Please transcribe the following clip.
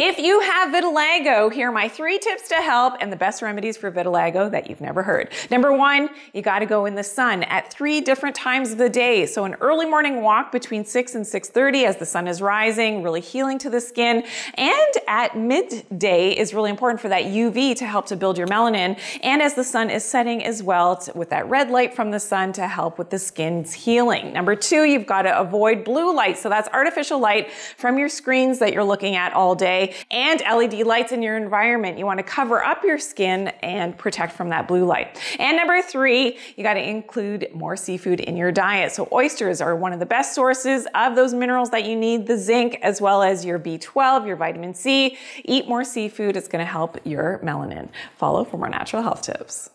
If you have vitiligo, here are my three tips to help and the best remedies for vitiligo that you've never heard. Number one, you gotta go in the sun at three different times of the day. So an early morning walk between 6 and 6.30 as the sun is rising, really healing to the skin. And at midday is really important for that UV to help to build your melanin. And as the sun is setting as well with that red light from the sun to help with the skin's healing. Number two, you've gotta avoid blue light. So that's artificial light from your screens that you're looking at all day and LED lights in your environment. You wanna cover up your skin and protect from that blue light. And number three, you gotta include more seafood in your diet. So oysters are one of the best sources of those minerals that you need, the zinc, as well as your B12, your vitamin C. Eat more seafood, it's gonna help your melanin. Follow for more natural health tips.